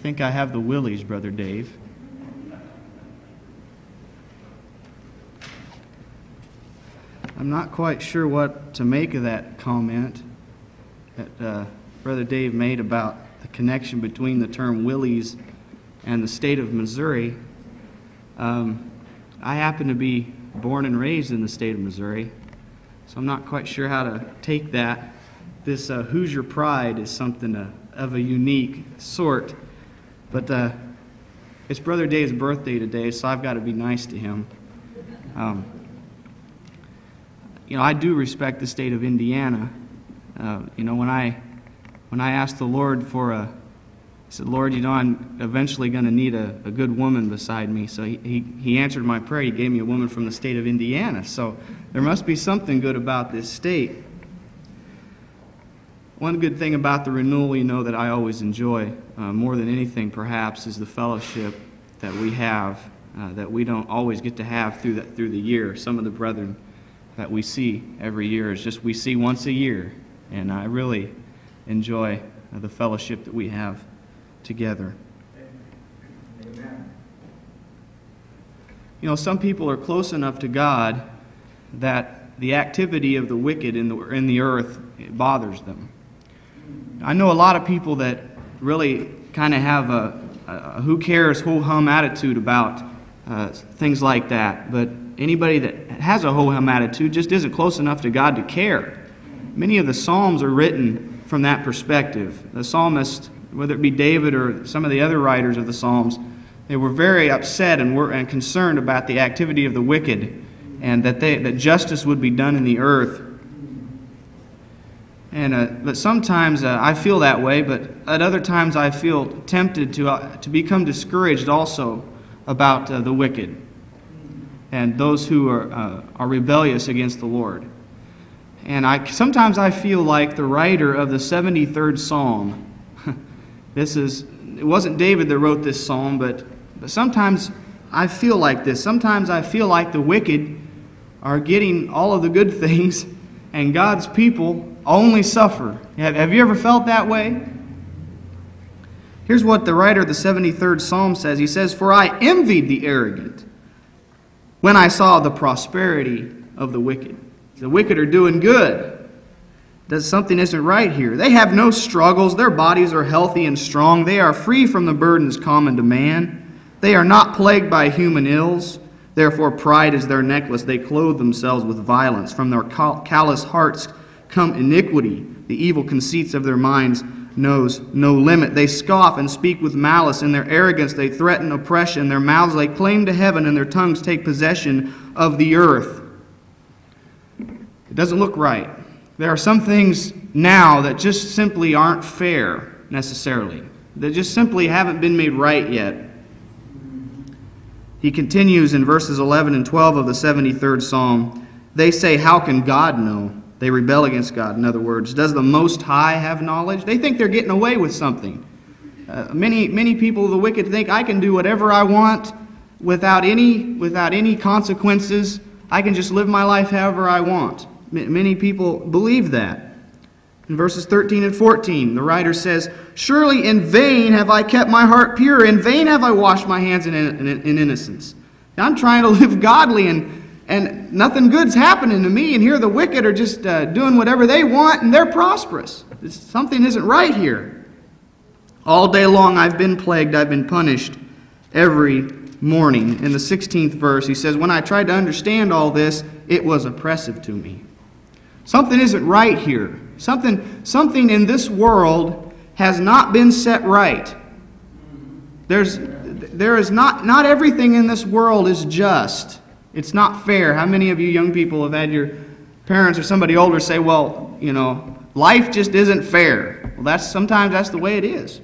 think I have the willies, Brother Dave. I'm not quite sure what to make of that comment that uh, Brother Dave made about the connection between the term willies and the state of Missouri. Um, I happen to be born and raised in the state of Missouri, so I'm not quite sure how to take that. This uh, Hoosier pride is something uh, of a unique sort, but uh, it's Brother Dave's birthday today, so I've got to be nice to him. Um, you know, I do respect the state of Indiana. Uh, you know, when I when I asked the Lord for a, I said, Lord, you know, I'm eventually going to need a, a good woman beside me. So he, he, he answered my prayer. He gave me a woman from the state of Indiana. So there must be something good about this state. One good thing about the renewal, you know, that I always enjoy uh, more than anything, perhaps, is the fellowship that we have uh, that we don't always get to have through the, through the year. Some of the brethren that we see every year is just we see once a year. And I really enjoy the fellowship that we have together. Amen. You know, some people are close enough to God that the activity of the wicked in the, in the earth bothers them. I know a lot of people that really kind of have a, a, who cares, ho hum attitude about uh, things like that, but anybody that has a ho hum attitude just isn't close enough to God to care. Many of the Psalms are written from that perspective. The psalmist, whether it be David or some of the other writers of the Psalms, they were very upset and, were, and concerned about the activity of the wicked and that, they, that justice would be done in the earth. And, uh, but sometimes uh, I feel that way, but at other times I feel tempted to, uh, to become discouraged also about uh, the wicked and those who are, uh, are rebellious against the Lord. And I, sometimes I feel like the writer of the 73rd Psalm. this is, it wasn't David that wrote this psalm, but, but sometimes I feel like this. Sometimes I feel like the wicked are getting all of the good things, and God's people only suffer. Have, you ever felt that way? Here's what the writer of the 73rd Psalm says He says, For I envied the arrogant when I saw the prosperity of the wicked. The wicked are doing good. That something isn't right here. They have no struggles. Their bodies are healthy and strong. They are free from the burdens common to man. They are not plagued by human ills. Therefore, pride is their necklace. They clothe themselves with violence. From their callous hearts come iniquity. The evil conceits of their minds knows no limit. They scoff and speak with malice. In their arrogance, they threaten oppression. Their mouths lay claim to heaven, and their tongues take possession of the earth. It doesn't look right. There are some things now that just simply aren't fair, necessarily, that just simply haven't been made right yet. He continues in verses 11 and 12 of the 73rd Psalm. They say, How can God know? They rebel against God, in other words. Does the Most High have knowledge? They think they're getting away with something. Uh, many, many people, the wicked, think I can do whatever I want without any, without any consequences. I can just live my life however I want. M- many people believe that. In verses 13 and 14, the writer says, Surely in vain have I kept my heart pure, in vain have I washed my hands in, in, in innocence. Now, I'm trying to live godly and and nothing good's happening to me, and here the wicked are just uh, doing whatever they want, and they're prosperous. something isn't right here. All day long I've been plagued, I've been punished every morning. In the 16th verse, he says, When I tried to understand all this, it was oppressive to me. Something isn't right here. Something, something in this world has not been set right. There's, there is not, not everything in this world is just. It's not fair. How many of you young people have had your parents or somebody older say, well, you know, life just isn't fair? Well, that's sometimes that's the way it is.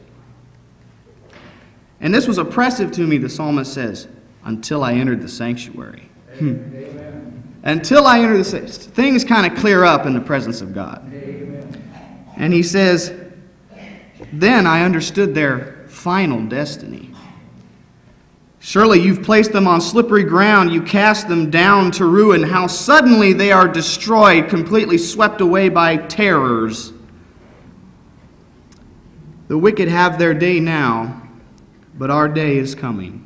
And this was oppressive to me, the psalmist says, until I entered the sanctuary. Hmm. Until I entered the things kind of clear up in the presence of God. Amen. And he says, then I understood their final destiny. Surely you've placed them on slippery ground. You cast them down to ruin. How suddenly they are destroyed, completely swept away by terrors. The wicked have their day now, but our day is coming.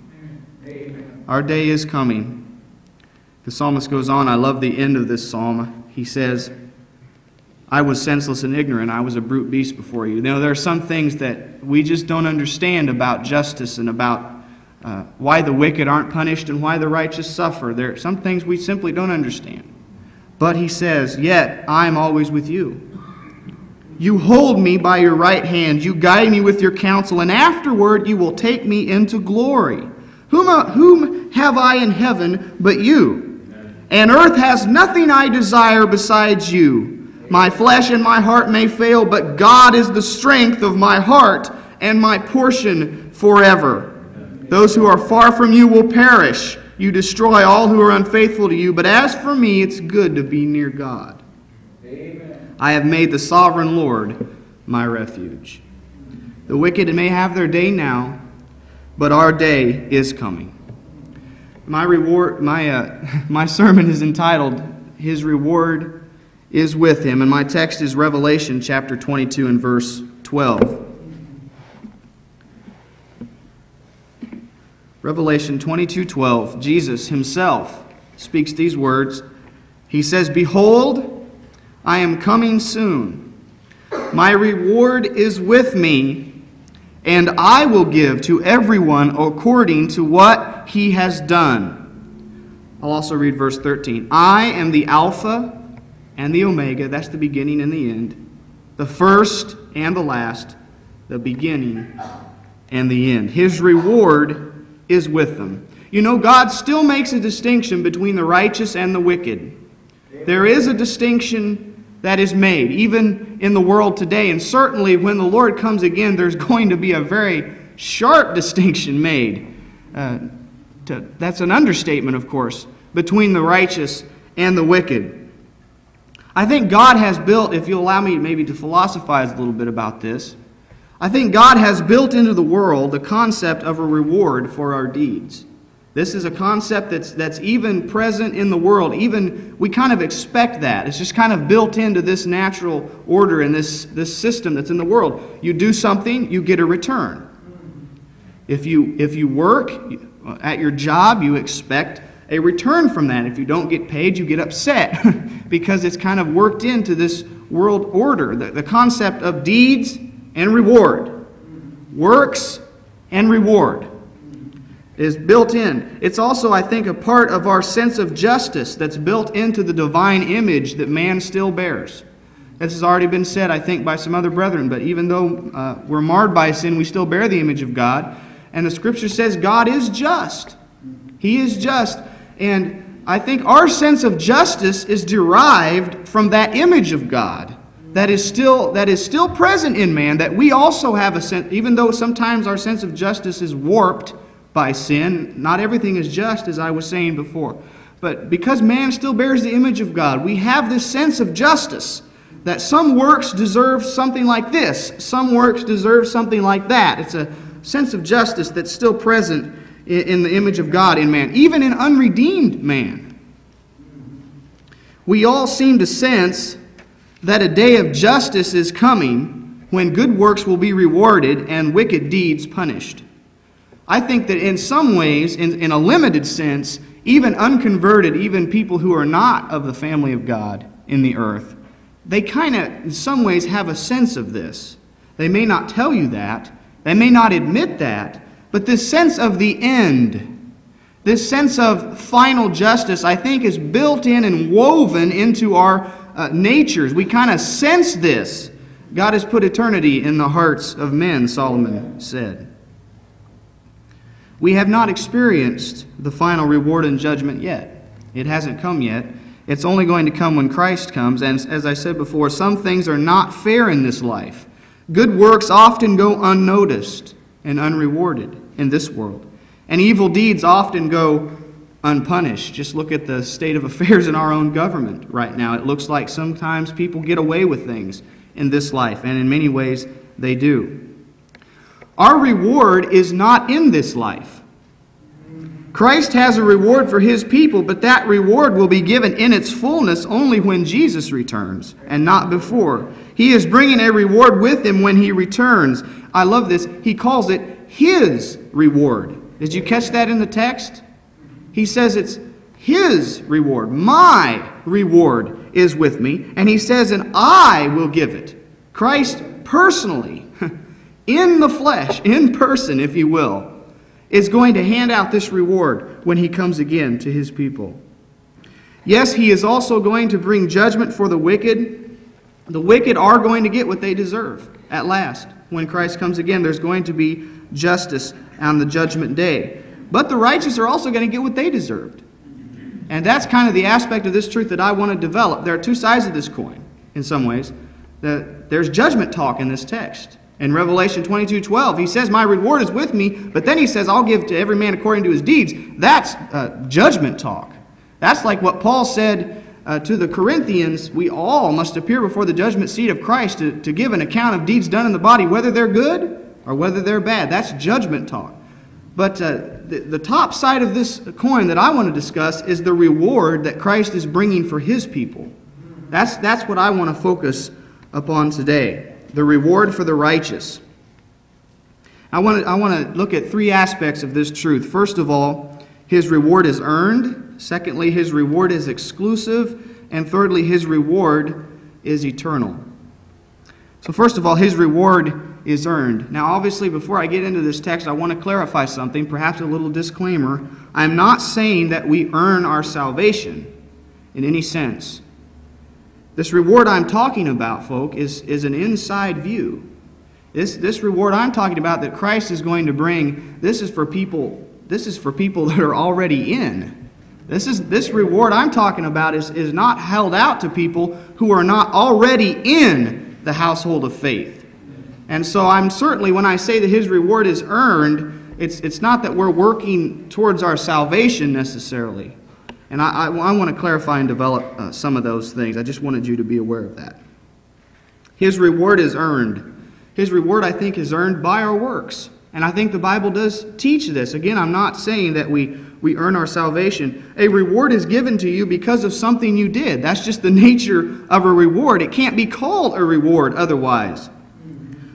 Our day is coming. The psalmist goes on. I love the end of this psalm. He says, I was senseless and ignorant. I was a brute beast before you. Now, there are some things that we just don't understand about justice and about uh, why the wicked aren't punished and why the righteous suffer. There are some things we simply don't understand. But he says, Yet I am always with you. You hold me by your right hand, you guide me with your counsel, and afterward you will take me into glory. Whom, uh, whom have I in heaven but you? And earth has nothing I desire besides you. My flesh and my heart may fail, but God is the strength of my heart and my portion forever. Those who are far from you will perish. You destroy all who are unfaithful to you. But as for me, it's good to be near God. Amen. I have made the sovereign Lord my refuge. The wicked may have their day now, but our day is coming. My reward, my, uh, my sermon is entitled, His Reward is with Him, and my text is Revelation chapter 22 and verse 12. Revelation 22:12, Jesus himself speaks these words. He says, "Behold, I am coming soon. My reward is with me, and I will give to everyone according to what he has done." I'll also read verse 13. I am the Alpha and the Omega, that's the beginning and the end, the first and the last, the beginning and the end. His reward is with them. You know, God still makes a distinction between the righteous and the wicked. There is a distinction that is made, even in the world today. And certainly when the Lord comes again, there's going to be a very sharp distinction made. Uh, to, that's an understatement, of course, between the righteous and the wicked. I think God has built, if you'll allow me maybe to philosophize a little bit about this, I think God has built into the world the concept of a reward for our deeds. This is a concept that's, that's even present in the world. Even we kind of expect that. It's just kind of built into this natural order and this, this system that's in the world. You do something, you get a return. If you, if you work uh, at your job, you expect a return from that. If you don't get paid, you get upset because it's kind of worked into this world order. The, the concept of deeds and reward. Works and reward is built in. It's also, I think, a part of our sense of justice that's built into the divine image that man still bears. This has already been said, I think, by some other brethren, but even though uh, we're marred by sin, we still bear the image of God. And the scripture says God is just. He is just. And I think our sense of justice is derived from that image of God that is still that is still present in man that we also have a sense even though sometimes our sense of justice is warped by sin not everything is just as i was saying before. But because man still bears the image of god we have this sense of justice that some works deserve something like this some works deserve something like that. It's a sense of justice that's still present in the image of god in man even in unredeemed man. We all seem to sense that a day of justice is coming when good works will be rewarded and wicked deeds punished. I think that in some ways, in, in a limited sense, even unconverted, even people who are not of the family of God in the earth, they kind of, in some ways, have a sense of this. They may not tell you that, they may not admit that, but this sense of the end, this sense of final justice, I think, is built in and woven into our uh, natures. We kind of sense this. God has put eternity in the hearts of men, Solomon said. We have not experienced the final reward and judgment yet. It hasn't come yet. It's only going to come when Christ comes. And as I said before, some things are not fair in this life. Good works often go unnoticed and unrewarded in this world. And evil deeds often go unpunished. Just look at the state of affairs in our own government right now. It looks like sometimes people get away with things in this life, and in many ways they do. Our reward is not in this life. Christ has a reward for his people, but that reward will be given in its fullness only when Jesus returns and not before. He is bringing a reward with him when he returns. I love this. He calls it his reward. Did you catch that in the text? He says it's his reward. My reward is with me. And he says, and I will give it. Christ personally, in the flesh, in person, if you will, is going to hand out this reward when he comes again to his people. Yes, he is also going to bring judgment for the wicked. The wicked are going to get what they deserve at last. When Christ comes again, there's going to be justice on the judgment day. But the righteous are also going to get what they deserved. And that's kind of the aspect of this truth that I want to develop. There are two sides of this coin, in some ways. There's judgment talk in this text. In Revelation 22 12, he says, My reward is with me, but then he says, I'll give to every man according to his deeds. That's uh, judgment talk. That's like what Paul said uh, to the Corinthians we all must appear before the judgment seat of Christ to, to give an account of deeds done in the body, whether they're good or whether they're bad. That's judgment talk. But uh, the, top side of this coin that I want to discuss is the reward that Christ is bringing for his people. That's, that's what I want to focus upon today the reward for the righteous. I want, to, I want to look at three aspects of this truth. First of all, his reward is earned. Secondly, his reward is exclusive. And thirdly, his reward is eternal. So, first of all, his reward is earned. Now, obviously, before I get into this text, I want to clarify something, perhaps a little disclaimer. I'm not saying that we earn our salvation in any sense. This reward I'm talking about, folk, is, is an inside view. This, this reward I'm talking about that Christ is going to bring, this is for people, this is for people that are already in. This, is, this reward I'm talking about is, is not held out to people who are not already in the household of faith. And so I'm certainly, when I say that his reward is earned, it's, it's not that we're working towards our salvation necessarily. And I, I, I want to clarify and develop uh, some of those things. I just wanted you to be aware of that. His reward is earned. His reward, I think, is earned by our works. And I think the Bible does teach this. Again, I'm not saying that we, we earn our salvation. A reward is given to you because of something you did. That's just the nature of a reward. It can't be called a reward otherwise.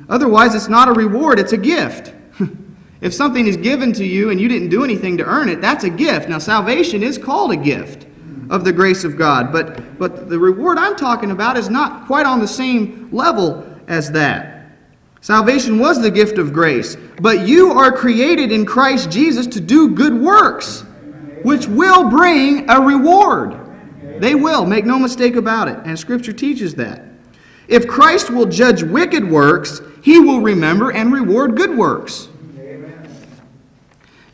Otherwise, it's not a reward, it's a gift. if something is given to you and you didn't do anything to earn it, that's a gift. Now, salvation is called a gift of the grace of God, but, but the reward I'm talking about is not quite on the same level as that. Salvation was the gift of grace, but you are created in Christ Jesus to do good works, which will bring a reward. They will, make no mistake about it, and Scripture teaches that. If Christ will judge wicked works, he will remember and reward good works. Amen.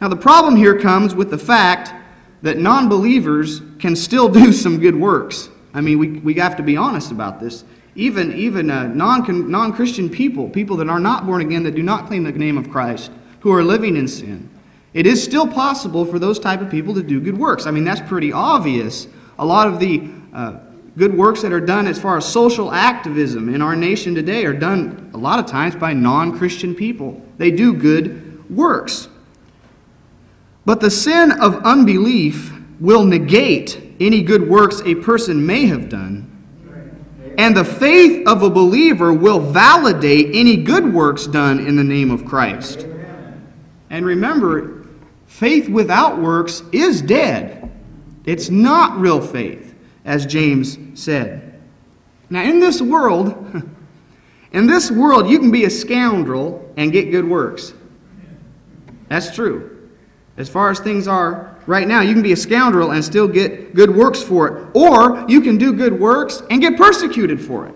Now, the problem here comes with the fact that non believers can still do some good works. I mean, we, we have to be honest about this. Even, even uh, non Christian people, people that are not born again, that do not claim the name of Christ, who are living in sin, it is still possible for those type of people to do good works. I mean, that's pretty obvious. A lot of the uh, good works that are done as far as social activism in our nation today are done a lot of times by non Christian people. They do good works. But the sin of unbelief will negate any good works a person may have done. And the faith of a believer will validate any good works done in the name of Christ. And remember, faith without works is dead. It's not real faith as James said. Now, in this world, in this world, you can be a scoundrel and get good works. That's true. As far as things are right now, you can be a scoundrel and still get good works for it. Or you can do good works and get persecuted for it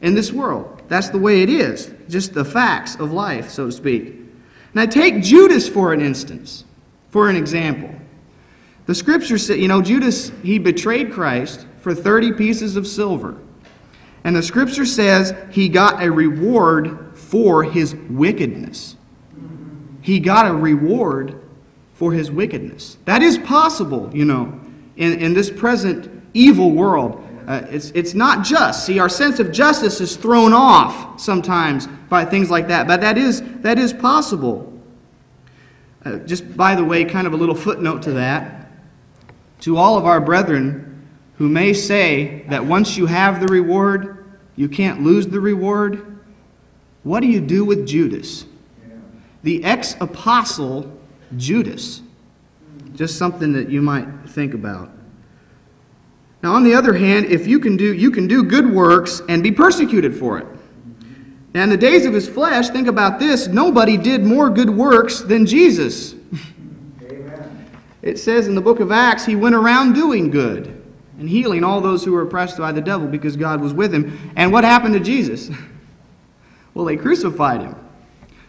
in this world. That's the way it is. Just the facts of life, so to speak. Now, take Judas for an instance, for an example. The scripture said, you know, Judas, he betrayed Christ for 30 pieces of silver. And the scripture says he got a reward for his wickedness. He got a reward for his wickedness. That is possible, you know, in, in this present evil world. Uh, it's, it's not just. See, our sense of justice is thrown off sometimes by things like that, but that is, that is possible. Uh, just by the way, kind of a little footnote to that to all of our brethren who may say that once you have the reward, you can't lose the reward, what do you do with Judas? the ex apostle Judas. Just something that you might think about. Now, on the other hand, if you can do, you can do good works and be persecuted for it. Now, in the days of his flesh, think about this nobody did more good works than Jesus. It says in the book of Acts, he went around doing good and healing all those who were oppressed by the devil because God was with him. And what happened to Jesus? Well, they crucified him.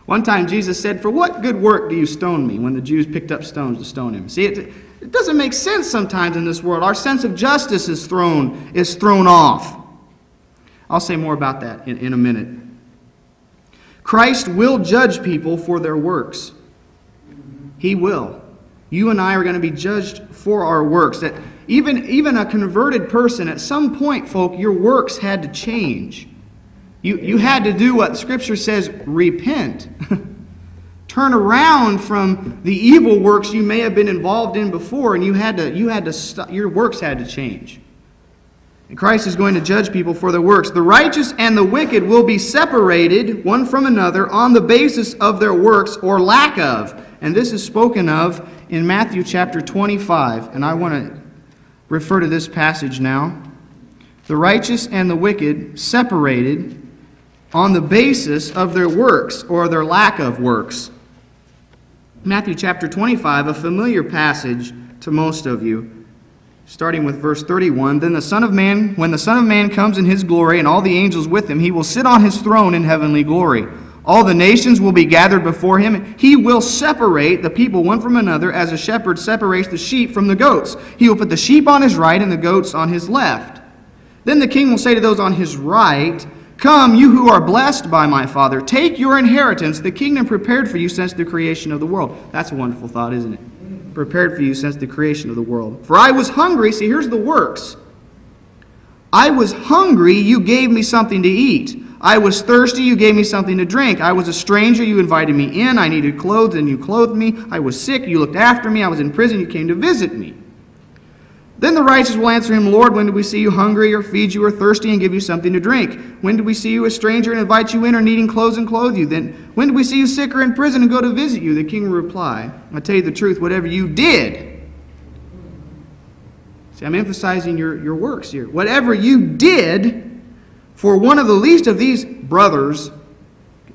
One time Jesus said, For what good work do you stone me? when the Jews picked up stones to stone him. See, it, it doesn't make sense sometimes in this world. Our sense of justice is thrown, is thrown off. I'll say more about that in, in a minute. Christ will judge people for their works. He will. You and I are going to be judged for our works. That even, even a converted person, at some point, folk, your works had to change. You, you had to do what Scripture says repent. turn around from the evil works you may have been involved in before, and you had to, you had to st- your works had to change. And Christ is going to judge people for their works. The righteous and the wicked will be separated one from another on the basis of their works or lack of. And this is spoken of in Matthew chapter 25. And I want to refer to this passage now. The righteous and the wicked separated on the basis of their works or their lack of works. Matthew chapter 25, a familiar passage to most of you, starting with verse 31. Then the Son of Man, when the Son of Man comes in his glory and all the angels with him, he will sit on his throne in heavenly glory. All the nations will be gathered before him. He will separate the people one from another as a shepherd separates the sheep from the goats. He will put the sheep on his right and the goats on his left. Then the king will say to those on his right, Come, you who are blessed by my Father, take your inheritance, the kingdom prepared for you since the creation of the world. That's a wonderful thought, isn't it? Prepared for you since the creation of the world. For I was hungry. See, here's the works. I was hungry, you gave me something to eat. I was thirsty, you gave me something to drink. I was a stranger, you invited me in. I needed clothes, and you clothed me. I was sick, you looked after me. I was in prison, you came to visit me. Then the righteous will answer him, Lord, when did we see you hungry or feed you or thirsty and give you something to drink? When did we see you a stranger and invite you in or needing clothes and clothe you? Then when did we see you sick or in prison and go to visit you? The king will reply, I tell you the truth, whatever you did. See, I'm emphasizing your, your works here. Whatever you did for one of the least of these brothers,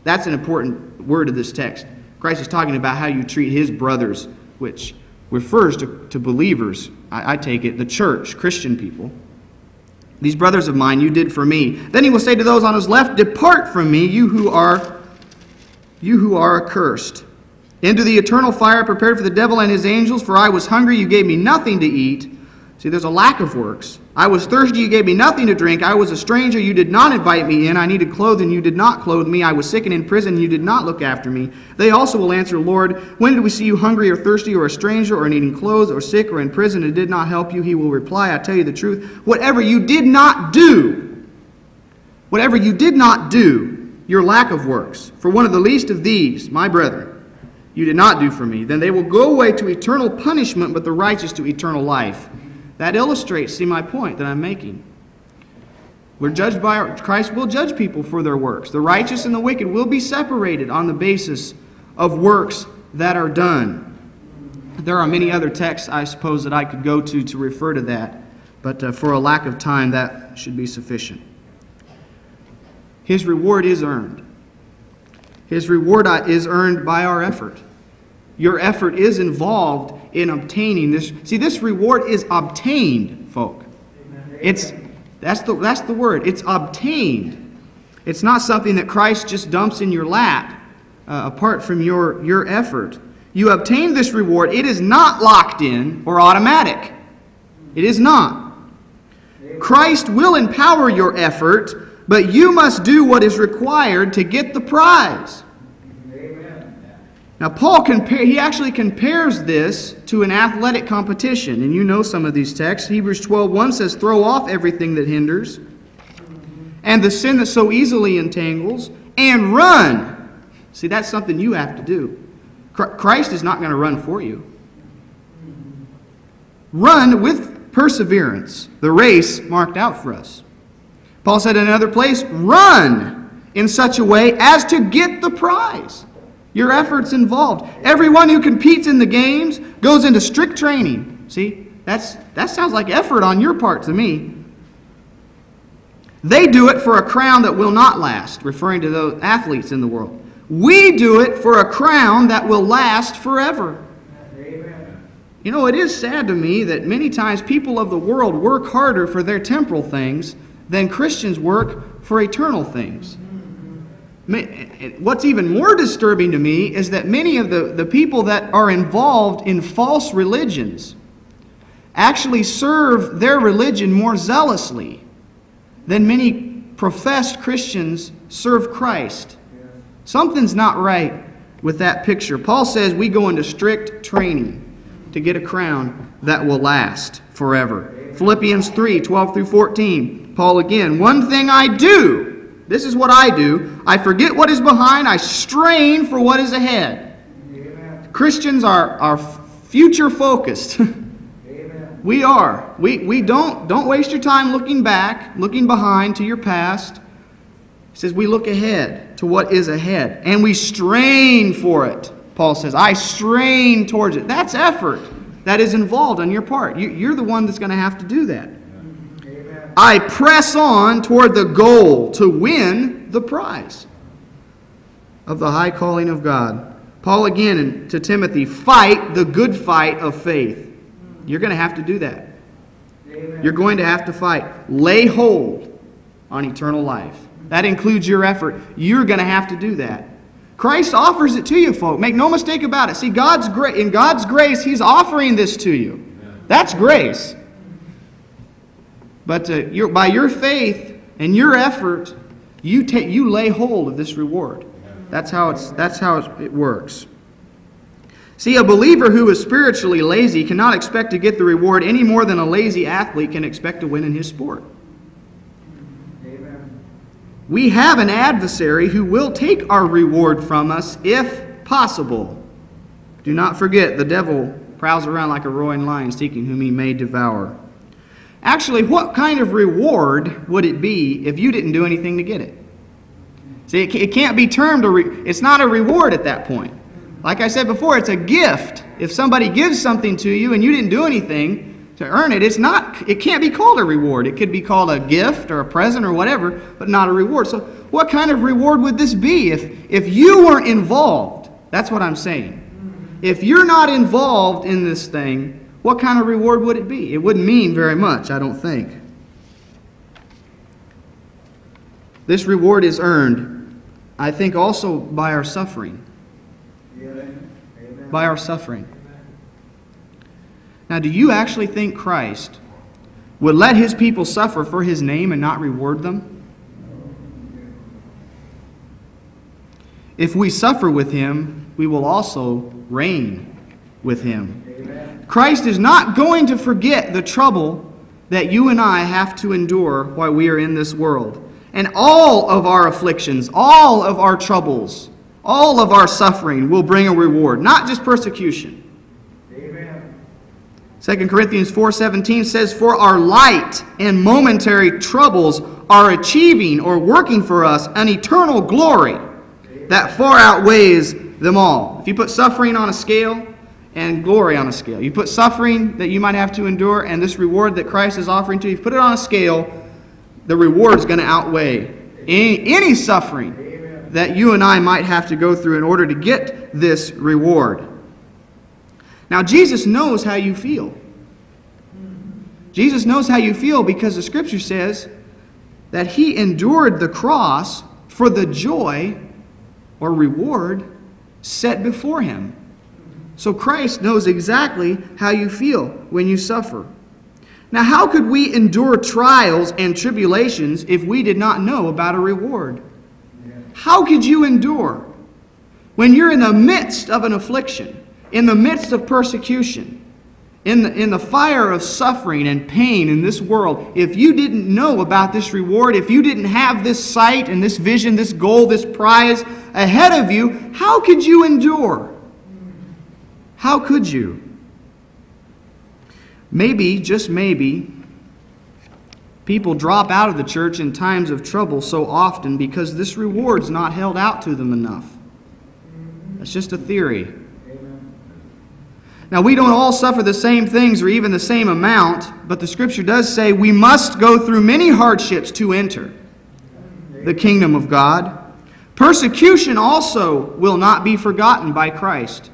that's an important word of this text. Christ is talking about how you treat his brothers, which refers to, to believers, I, I take it, the church, Christian people. These brothers of mine you did for me. Then he will say to those on his left, Depart from me, you who are you who are accursed. Into the eternal fire prepared for the devil and his angels, for I was hungry, you gave me nothing to eat. See, there's a lack of works. I was thirsty, you gave me nothing to drink. I was a stranger, you did not invite me in. I needed clothing, you did not clothe me. I was sick and in prison, you did not look after me. They also will answer, Lord, when did we see you hungry or thirsty or a stranger or needing clothes or sick or in prison and did not help you? He will reply, I tell you the truth. Whatever you did not do, whatever you did not do, your lack of works, for one of the least of these, my brethren, you did not do for me, then they will go away to eternal punishment, but the righteous to eternal life. That illustrates, see my point that I'm making. We're judged by our, Christ will judge people for their works. The righteous and the wicked will be separated on the basis of works that are done. There are many other texts, I suppose, that I could go to to refer to that, but uh, for a lack of time, that should be sufficient. His reward is earned. His reward uh, is earned by our effort. Your effort is involved in obtaining this. See, this reward is obtained, folk. It's that's the that's the word. It's obtained. It's not something that Christ just dumps in your lap uh, apart from your your effort. You obtain this reward. It is not locked in or automatic. It is not. Christ will empower your effort, but you must do what is required to get the prize. Now, Paul compare, he actually compares this to an athletic competition, and you know some of these texts. Hebrews 12:1 says, "Throw off everything that hinders, and the sin that so easily entangles, and run." See, that's something you have to do. Christ is not going to run for you. Run with perseverance the race marked out for us. Paul said in another place, "Run in such a way as to get the prize." Your efforts involved. Everyone who competes in the games goes into strict training. See, that's, that sounds like effort on your part to me. They do it for a crown that will not last, referring to those athletes in the world. We do it for a crown that will last forever. You know, it is sad to me that many times people of the world work harder for their temporal things than Christians work for eternal things. What's even more disturbing to me is that many of the, the people that are involved in false religions actually serve their religion more zealously than many professed Christians serve Christ. Something's not right with that picture. Paul says we go into strict training to get a crown that will last forever. Philippians 3 12 through 14. Paul again, one thing I do, this is what I do. I forget what is behind, I strain for what is ahead. Amen. Christians are, are future focused. we are. We, we don't, don't waste your time looking back, looking behind to your past. He says we look ahead to what is ahead, and we strain for it. Paul says, I strain towards it. That's effort that is involved on your part. You, are the one that's going to have to do that. I press on toward the goal to win the prize of the high calling of God. Paul again to Timothy, fight the good fight of faith. You're going to have to do that. Amen. You're going to have to fight. Lay hold on eternal life. That includes your effort. You're going to have to do that. Christ offers it to you, folks. Make no mistake about it. See, God's gra- in God's grace, He's offering this to you. That's grace. But uh, by your faith and your effort, you, take, you lay hold of this reward. That's how, it's, that's how it works. See, a believer who is spiritually lazy cannot expect to get the reward any more than a lazy athlete can expect to win in his sport. We have an adversary who will take our reward from us if possible. Do not forget, the devil prowls around like a roaring lion seeking whom he may devour. Actually, what kind of reward would it be if you didn't do anything to get it? See, it can't be termed a re- it's not a reward at that point. Like I said before, it's a gift. If somebody gives something to you and you didn't do anything, to earn it. It's not, it can't be called a reward. It could be called a gift or a present or whatever, but not a reward. So, what kind of reward would this be if, if you weren't involved? That's what I'm saying. If you're not involved in this thing, what kind of reward would it be? It wouldn't mean very much, I don't think. This reward is earned, I think, also by our suffering. By our suffering. Now, do you actually think Christ would let his people suffer for his name and not reward them? If we suffer with him, we will also reign with him. Christ is not going to forget the trouble that you and I have to endure while we are in this world. And all of our afflictions, all of our troubles, all of our suffering will bring a reward, not just persecution. Amen. 2 Corinthians 4:17 says for our light and momentary troubles are achieving or working for us an eternal glory that far outweighs them all. If you put suffering on a scale and glory on a scale, you put suffering that you might have to endure and this reward that Christ is offering to you, put it on a scale, the reward is going to outweigh any, any suffering that you and I might have to go through in order to get this reward. Now, Jesus knows how you feel. Jesus knows how you feel because the scripture says that he endured the cross for the joy or reward set before him. So Christ knows exactly how you feel when you suffer. Now, how could we endure trials and tribulations if we did not know about a reward? How could you endure when you're in the midst of an affliction? in the midst of persecution, in the, in the fire of suffering and pain in this world, if you didn't know about this reward, if you didn't have this sight and this vision, this goal, this prize ahead of you, how could you endure? How could you? Maybe, just maybe, people drop out of the church in times of trouble so often because this reward's not held out to them enough That's just a theory. Now, we don't all suffer the same things or even the same amount, but the Scripture does say we must go through many hardships to enter the kingdom of God. Persecution also will not be forgotten by Christ.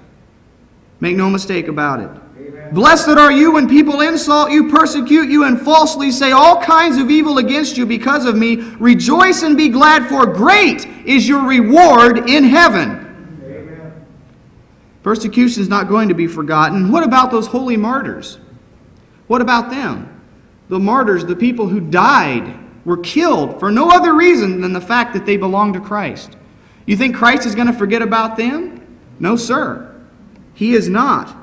Make no mistake about it. Amen. Blessed are you when people insult you, persecute you, and falsely say all kinds of evil against you because of me. Rejoice and be glad, for great is your reward in heaven. Persecution is not going to be forgotten. What about those holy martyrs? What about them? The martyrs, the people who died, were killed for no other reason than the fact that they belonged to Christ. You think Christ is going to forget about them? No, sir. He is not.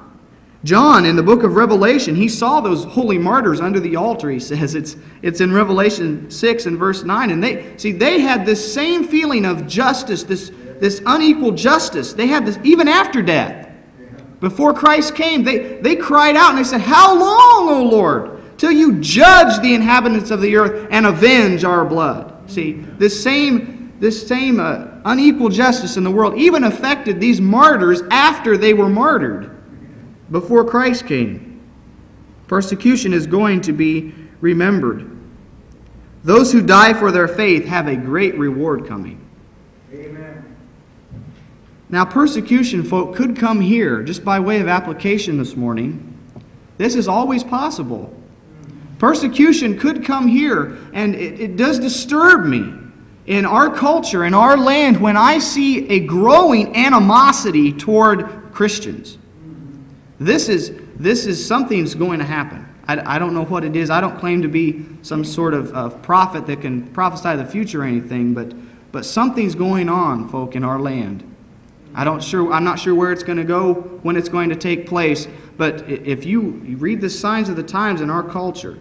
John, in the book of Revelation, he saw those holy martyrs under the altar, he says. It's, it's in Revelation 6 and verse 9. And they, see, they had this same feeling of justice, this, this unequal justice. They had this even after death. Before Christ came, they, they cried out and they said, How long, O Lord, till you judge the inhabitants of the earth and avenge our blood? See, this same, this same uh, unequal justice in the world even affected these martyrs after they were martyred, before Christ came. Persecution is going to be remembered. Those who die for their faith have a great reward coming. Amen. Now, persecution, folk, could come here just by way of application this morning. This is always possible. Persecution could come here, and it, it does disturb me in our culture, in our land, when I see a growing animosity toward Christians. This is, this is something's going to happen. I, I don't know what it is. I don't claim to be some sort of, of prophet that can prophesy the future or anything, but, but something's going on, folk, in our land. I don't sure, I'm not sure where it's going to go, when it's going to take place, but if you read the signs of the times in our culture,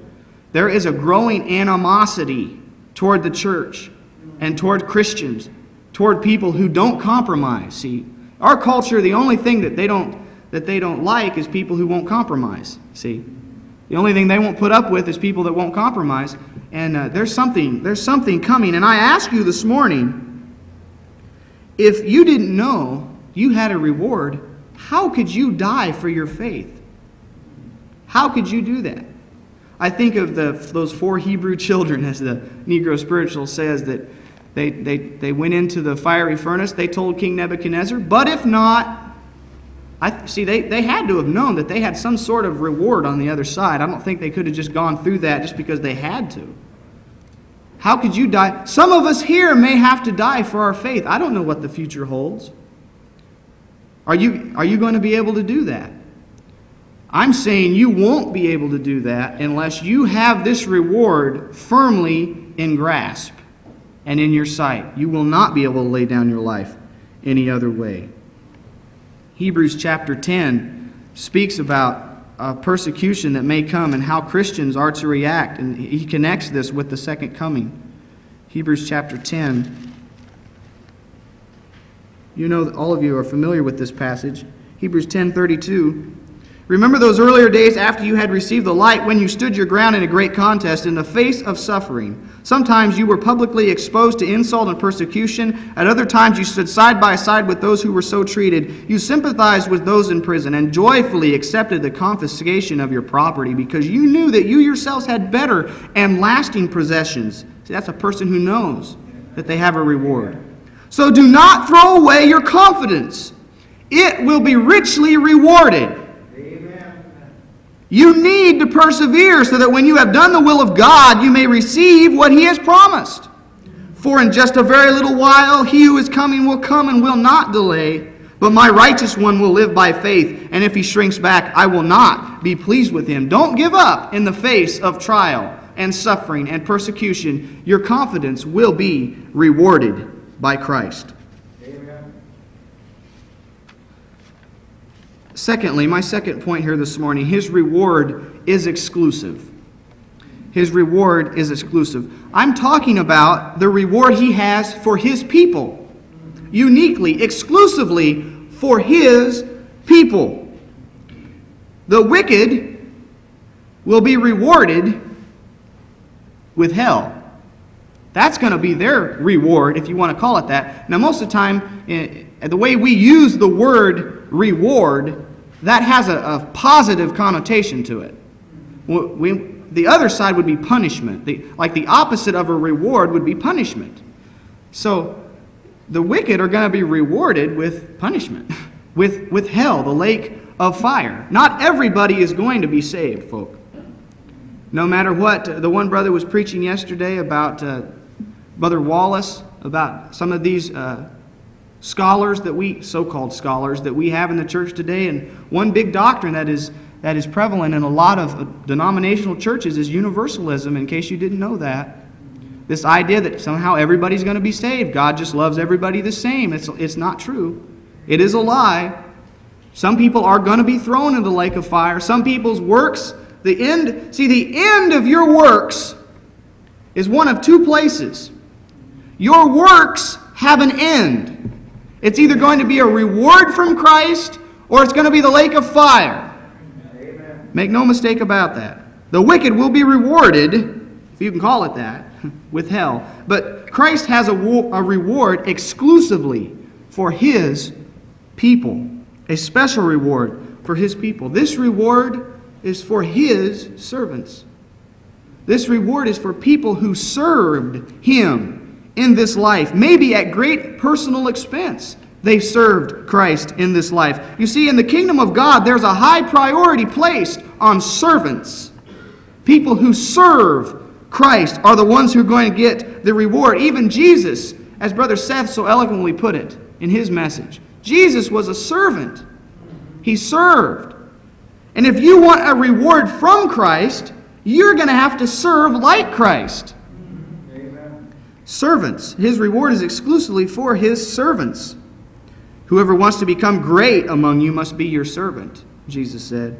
there is a growing animosity toward the church and toward Christians, toward people who don't compromise. See, our culture, the only thing that they don't, that they don't like is people who won't compromise. See, the only thing they won't put up with is people that won't compromise. And uh, there's something, there's something coming. And I ask you this morning, if you didn't know you had a reward, how could you die for your faith? How could you do that? I think of the, those four Hebrew children, as the Negro spiritual says, that they, they, they went into the fiery furnace. They told King Nebuchadnezzar, but if not, I see they, they had to have known that they had some sort of reward on the other side. I don't think they could have just gone through that just because they had to. How could you die? Some of us here may have to die for our faith. I don't know what the future holds. Are you, are you going to be able to do that? I'm saying you won't be able to do that unless you have this reward firmly in grasp and in your sight. You will not be able to lay down your life any other way. Hebrews chapter 10 speaks about uh, persecution that may come and how Christians are to react. And he connects this with the second coming. Hebrews chapter 10. You know, all of you are familiar with this passage. Hebrews 10:32 Remember those earlier days after you had received the light when you stood your ground in a great contest in the face of suffering. Sometimes you were publicly exposed to insult and persecution. At other times you stood side by side with those who were so treated. You sympathized with those in prison and joyfully accepted the confiscation of your property because you knew that you yourselves had better and lasting possessions. See, that's a person who knows that they have a reward. So do not throw away your confidence. It will be richly rewarded. You need to persevere so that when you have done the will of God, you may receive what He has promised. For in just a very little while, He who is coming will come and will not delay. But my righteous one will live by faith, and if he shrinks back, I will not be pleased with him. Don't give up in the face of trial and suffering and persecution. Your confidence will be rewarded by Christ. Secondly, my second point here this morning his reward is exclusive. His reward is exclusive. I'm talking about the reward he has for his people, uniquely, exclusively for his people. The wicked will be rewarded with hell. That's going to be their reward, if you want to call it that. Now, most of the time, eh, the way we use the word reward, that has a, a positive connotation to it. We, the other side would be punishment. The, like the opposite of a reward would be punishment. So the wicked are going to be rewarded with punishment, with, with hell, the lake of fire. Not everybody is going to be saved, folk. No matter what, the one brother was preaching yesterday about uh, Brother Wallace, about some of these uh, scholars that we, so called scholars, that we have in the church today. And one big doctrine that is, that is prevalent in a lot of uh, denominational churches is universalism, in case you didn't know that. This idea that somehow everybody's going to be saved. God just loves everybody the same. It's, it's not true. It is a lie. Some people are going to be thrown into the lake of fire. Some people's works, the end, see, the end of your works is one of two places. Your works have an end. It's either going to be a reward from Christ or it's going to be the lake of fire. Amen. Make no mistake about that. The wicked will be rewarded, if you can call it that, with hell. But Christ has a, a reward exclusively for his people, a special reward for his people. This reward is for his servants. This reward is for people who served him in this life, maybe at great personal expense. They served Christ in this life. You see, in the kingdom of God, there's a high priority placed on servants. People who serve Christ are the ones who are going to get the reward. Even Jesus, as Brother Seth so eloquently put it in his message, Jesus was a servant. He served. And if you want a reward from Christ, you're going to have to serve like Christ servants. His reward is exclusively for his servants. Whoever wants to become great among you must be your servant, Jesus said.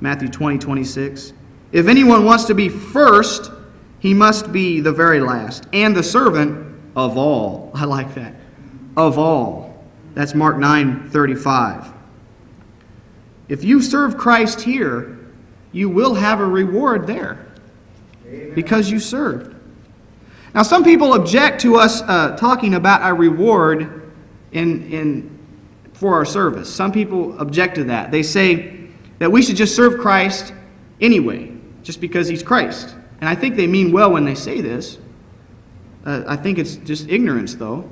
Matthew 20, 26. If anyone wants to be first, he must be the very last, and the servant of all. I like that. Of all. That's Mark 9, 35. If you serve Christ here, you will have a reward there because you served. Now, some people object to us uh, talking about a reward in, in, for our service. Some people object to that. They say that we should just serve Christ anyway, just because he's Christ. And I think they mean well when they say this. Uh, I think it's just ignorance, though.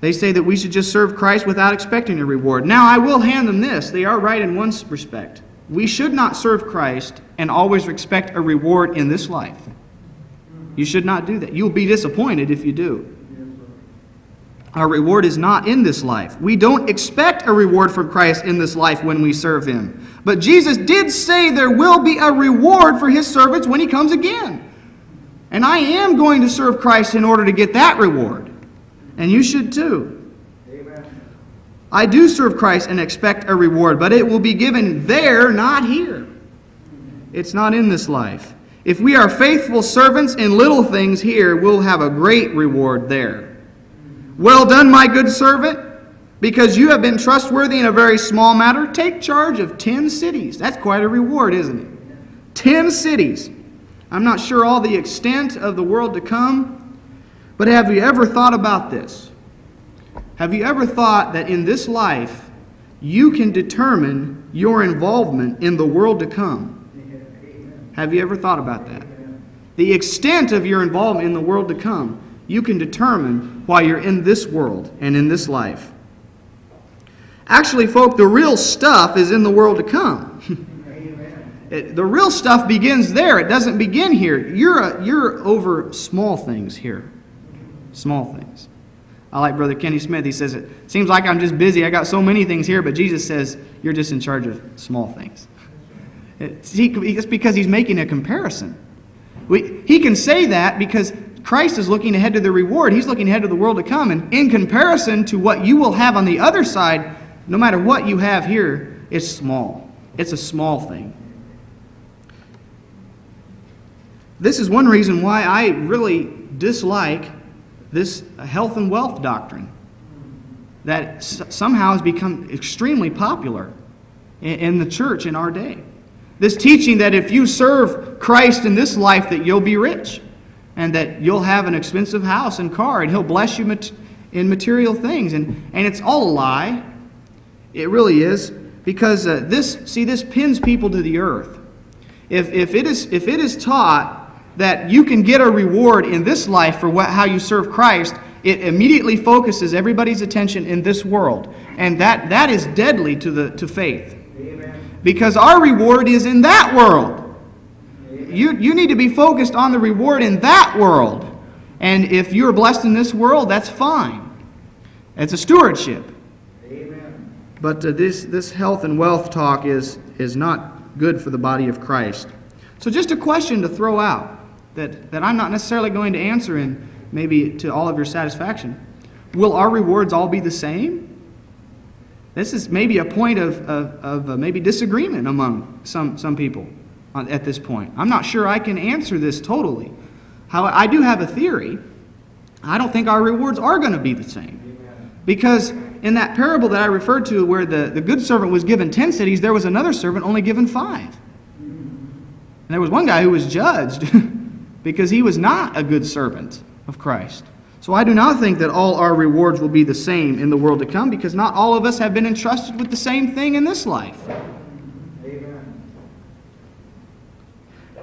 They say that we should just serve Christ without expecting a reward. Now, I will hand them this. They are right in one respect. We should not serve Christ and always expect a reward in this life. You should not do that. You'll be disappointed if you do. Our reward is not in this life. We don't expect a reward from Christ in this life when we serve Him. But Jesus did say there will be a reward for His servants when He comes again. And I am going to serve Christ in order to get that reward. And you should too. Amen. I do serve Christ and expect a reward, but it will be given there, not here. It's not in this life. If we are faithful servants in little things here, we'll have a great reward there. Well done, my good servant. Because you have been trustworthy in a very small matter, take charge of ten cities. That's quite a reward, isn't it? Ten cities. I'm not sure all the extent of the world to come, but have you ever thought about this? Have you ever thought that in this life you can determine your involvement in the world to come? Have you ever thought about that? The extent of your involvement in the world to come, you can determine while you're in this world and in this life. Actually, folk, the real stuff is in the world to come. it, the real stuff begins there. It doesn't begin here. You're, a, you're over small things here. Small things. I like Brother Kenny Smith. He says, It seems like I'm just busy. I got so many things here, but Jesus says, You're just in charge of small things. It's because he's making a comparison. He can say that because Christ is looking ahead to the reward. He's looking ahead to the world to come. And in comparison to what you will have on the other side, no matter what you have here, it's small. It's a small thing. This is one reason why I really dislike this health and wealth doctrine that somehow has become extremely popular in the church in our day. This teaching that if you serve Christ in this life, that you'll be rich and that you'll have an expensive house and car and he'll bless you in material things. And, and it's all a lie. It really is. Because uh, this, see, this pins people to the earth. If, if, it is, if it is taught that you can get a reward in this life for what, how you serve Christ, it immediately focuses everybody's attention in this world. And that, that is deadly to, the, to faith. Amen. Because our reward is in that world. You, you need to be focused on the reward in that world. And if you're blessed in this world, that's fine. It's a stewardship. Amen. But uh, this, this health and wealth talk is, is not good for the body of Christ. So, just a question to throw out that, that I'm not necessarily going to answer in maybe to all of your satisfaction. Will our rewards all be the same? This is maybe a point of, of, of uh, maybe disagreement among some, some people at this point. I'm not sure I can answer this totally. How I do have a theory. I don't think our rewards are going to be the same. Because in that parable that I referred to, where the, the good servant was given 10 cities, there was another servant only given five. And there was one guy who was judged because he was not a good servant of Christ. So I do not think that all our rewards will be the same in the world to come because not all of us have been entrusted with the same thing in this life. Amen.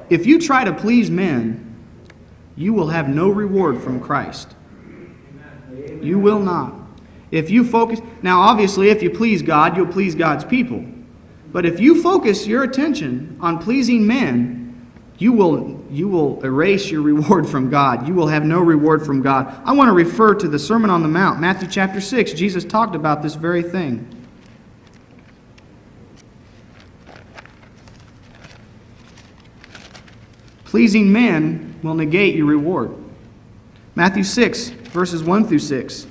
If you try to please men, you will have no reward from Christ. Amen. You will not. If you focus, now obviously, if you please God, you'll please God's people. But if you focus your attention on pleasing men, you will, you will erase your reward from God. You will have no reward from God. I want to refer to the Sermon on the Mount, Matthew chapter 6. Jesus talked about this very thing. Pleasing men will negate your reward. Matthew 6, verses 1 through 6.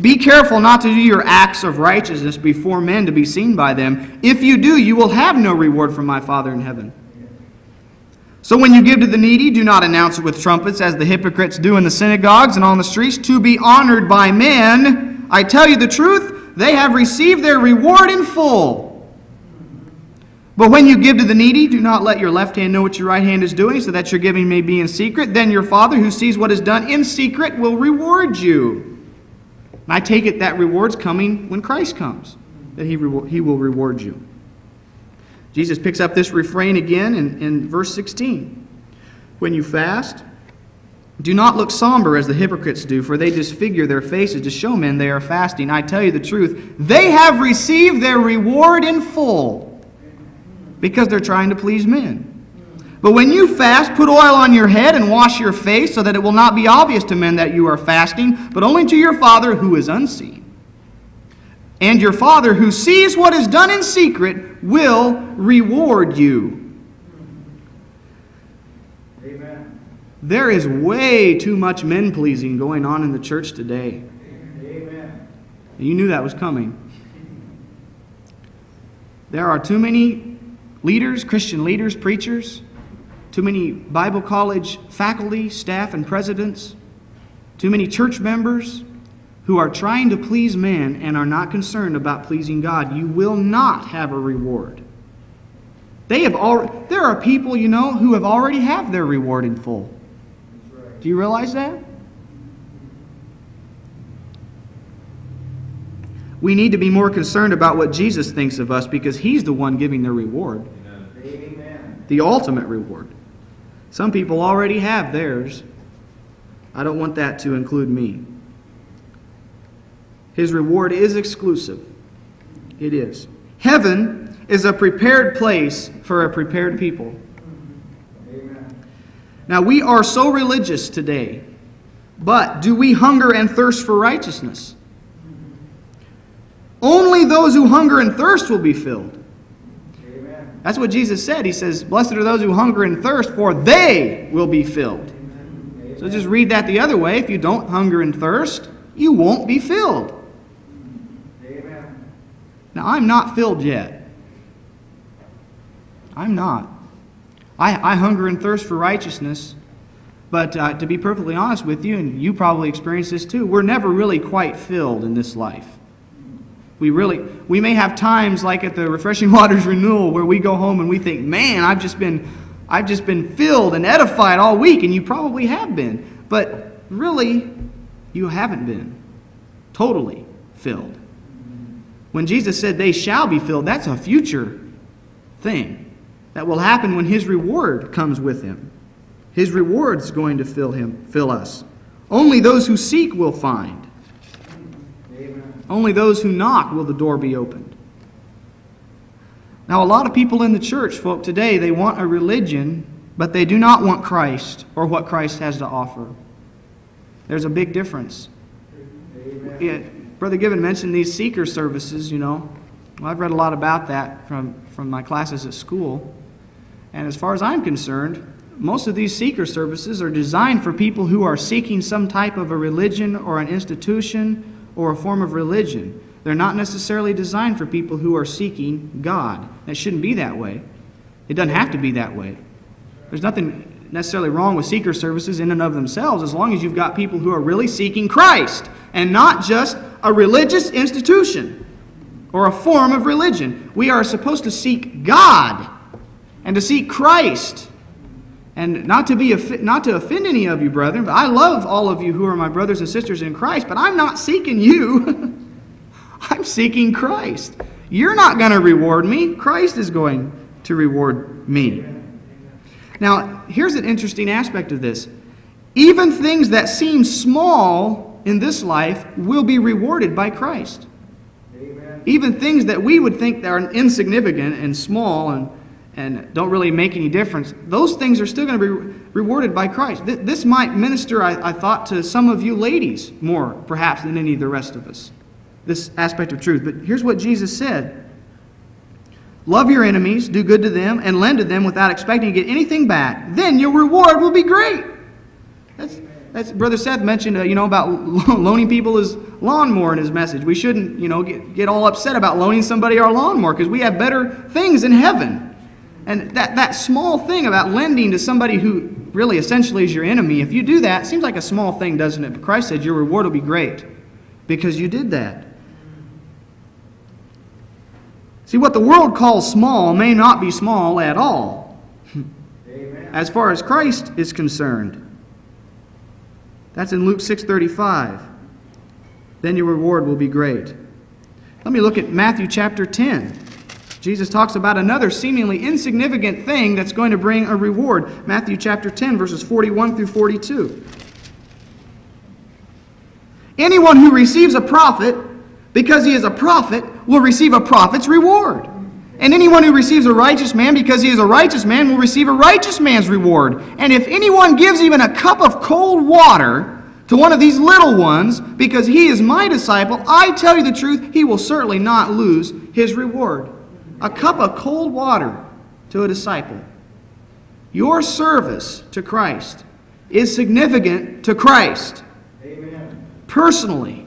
Be careful not to do your acts of righteousness before men to be seen by them. If you do, you will have no reward from my Father in heaven. So when you give to the needy, do not announce it with trumpets as the hypocrites do in the synagogues and on the streets to be honored by men. I tell you the truth, they have received their reward in full. But when you give to the needy, do not let your left hand know what your right hand is doing, so that your giving may be in secret. Then your Father, who sees what is done in secret, will reward you. And I take it that reward's coming when Christ comes, that he, he will reward you. Jesus picks up this refrain again in, in verse 16. When you fast, do not look somber as the hypocrites do, for they disfigure their faces to show men they are fasting. I tell you the truth, they have received their reward in full because they're trying to please men. But when you fast, put oil on your head and wash your face so that it will not be obvious to men that you are fasting, but only to your Father who is unseen. And your Father who sees what is done in secret will reward you. Amen. There is way too much men pleasing going on in the church today. Amen. You knew that was coming. There are too many leaders, Christian leaders, preachers, too many Bible college faculty, staff, and presidents, too many church members who are trying to please men and are not concerned about pleasing God, you will not have a reward. They have al- there are people, you know, who have already have their reward in full. Do you realize that? We need to be more concerned about what Jesus thinks of us because he's the one giving the reward. Amen. The ultimate reward. Some people already have theirs. I don't want that to include me. His reward is exclusive. It is. Heaven is a prepared place for a prepared people. Amen. Now, we are so religious today, but do we hunger and thirst for righteousness? Only those who hunger and thirst will be filled. Amen. That's what Jesus said. He says, Blessed are those who hunger and thirst, for they will be filled. Amen. So just read that the other way. If you don't hunger and thirst, you won't be filled. Now, I'm not filled yet. I'm not. I, I hunger and thirst for righteousness. But uh, to be perfectly honest with you, and you probably experience this too, we're never really quite filled in this life. We really, we may have times like at the Refreshing Waters Renewal where we go home and we think, man, I've just been, I've just been filled and edified all week, and you probably have been. But really, You haven't been totally filled. When Jesus said they shall be filled, that's a future thing that will happen when his reward comes with him. His reward's going to fill him, fill us. Only those who seek will find. Amen. Only those who knock will the door be opened. Now, a lot of people in the church, folk, today, they want a religion, but they do not want Christ or what Christ has to offer. There's a big difference. Yeah, Brother Given mentioned these seeker services, you know. Well, I've read a lot about that from, from my classes at school. And as far as I'm concerned, most of these seeker services are designed for people who are seeking some type of a religion or an institution or a form of religion. They're not necessarily designed for people who are seeking God. That shouldn't be that way. It doesn't have to be that way. There's nothing necessarily wrong with seeker services in and of themselves as long as you've got people who are really seeking Christ and not just a religious institution or a form of religion. We are supposed to seek God and to seek Christ. And not to, be not to offend any of you, brethren, but I love all of you who are my brothers and sisters in Christ, but I'm not seeking you. I'm seeking Christ. You're not going to reward me. Christ is going to reward me. Now, here's an interesting aspect of this. Even things that seem small in this life will be rewarded by Christ. Amen. Even things that we would think that are insignificant and small and, and don't really make any difference, those things are still going to be rewarded by Christ. This might minister, I, I thought, to some of you ladies more, perhaps, than any of the rest of us this aspect of truth. But here's what Jesus said Love your enemies, do good to them, and lend to them without expecting to get anything back. Then your reward will be great. That's, that's Brother Seth mentioned, uh, you know, about loaning people his lawnmower in his message. We shouldn't, you know, get, get all upset about loaning somebody our lawnmower because we have better things in heaven. And that, that small thing about lending to somebody who really essentially is your enemy, if you do that, seems like a small thing, doesn't it? But Christ said your reward will be great because you did that. See, what the world calls small may not be small at all, Amen. as far as Christ is concerned. That's in Luke 6:35. Then your reward will be great. Let me look at Matthew chapter 10. Jesus talks about another seemingly insignificant thing that's going to bring a reward. Matthew chapter 10 verses 41 through 42. Anyone who receives a prophet because he is a prophet, will receive a prophet's reward. And anyone who receives a righteous man because he is a righteous man will receive a righteous man's reward. And if anyone gives even a cup of cold water to one of these little ones because he is my disciple, I tell you the truth, he will certainly not lose his reward. A cup of cold water to a disciple. Your service to Christ is significant to Christ. Amen. Personally.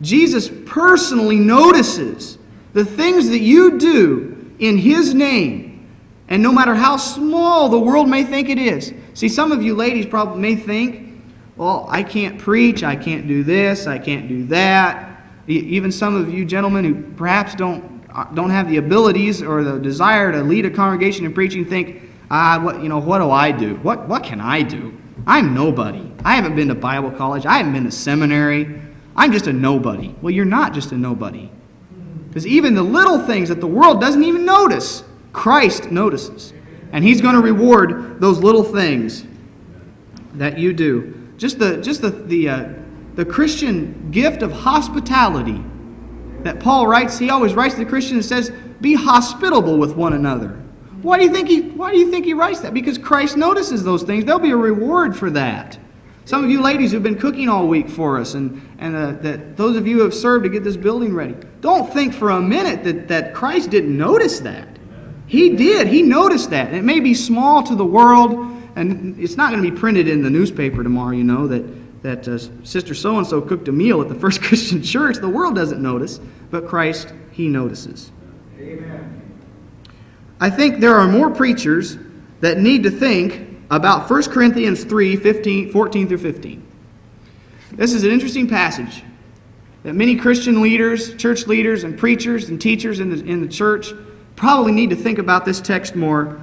Jesus personally notices the things that you do in His name. And no matter how small the world may think it is. See, some of you ladies probably may think, well, I can't preach, I can't do this, I can't do that. Even some of you gentlemen who perhaps don't, uh, don't have the abilities or the desire to lead a congregation in preaching think, ah, what, you know, what do I do? What, what can I do? I'm nobody. I haven't been to Bible college. I haven't been to seminary. I'm just a nobody. Well, you're not just a nobody. Because even the little things that the world doesn't even notice, Christ notices. And He's going to reward those little things that you do. Just the, just the, the, uh, the Christian gift of hospitality that Paul writes, he always writes to the Christian and says, Be hospitable with one another. Why do you think he, why do you think he writes that? Because Christ notices those things. There'll be a reward for that. Some of you ladies who've been cooking all week for us, and, and uh, that those of you who have served to get this building ready, don't think for a minute that, that Christ didn't notice that. He did. He noticed that. It may be small to the world, and it's not going to be printed in the newspaper tomorrow, you know, that, that uh, Sister so and so cooked a meal at the First Christian Church. The world doesn't notice, but Christ, He notices. Amen. I think there are more preachers that need to think about 1 Corinthians 3 15, 14 through 15. This is an interesting passage that many Christian leaders, church leaders, and preachers and teachers in the, in the church probably need to think about this text more.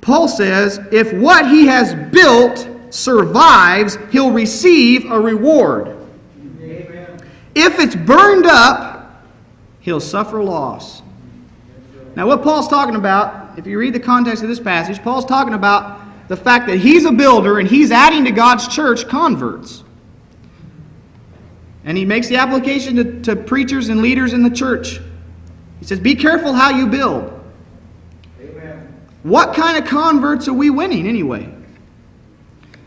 Paul says, If what he has built survives, he'll receive a reward. If it's burned up, he'll suffer loss. Now, what Paul's talking about, if you read the context of this passage, Paul's talking about the fact that he's a builder and he's adding to God's church converts. And he makes the application to, to preachers and leaders in the church. He says, Be careful how you build. Amen. What kind of converts are we winning anyway?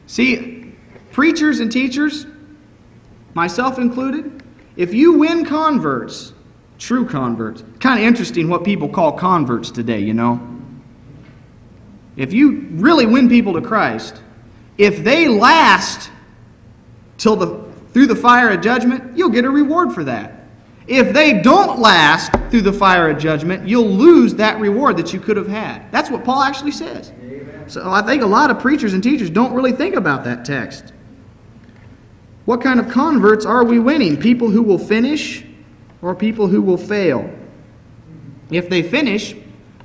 See, preachers and teachers, myself included, if you win converts, true converts, kind of interesting what people call converts today, you know. If you really win people to Christ, if they last till the through the fire of judgment, you'll get a reward for that. If they don't last through the fire of judgment, you'll lose that reward that you could have had. That's what Paul actually says. So I think a lot of preachers and teachers don't really think about that text. What kind of converts are we winning? People who will finish or people who will fail? If they finish,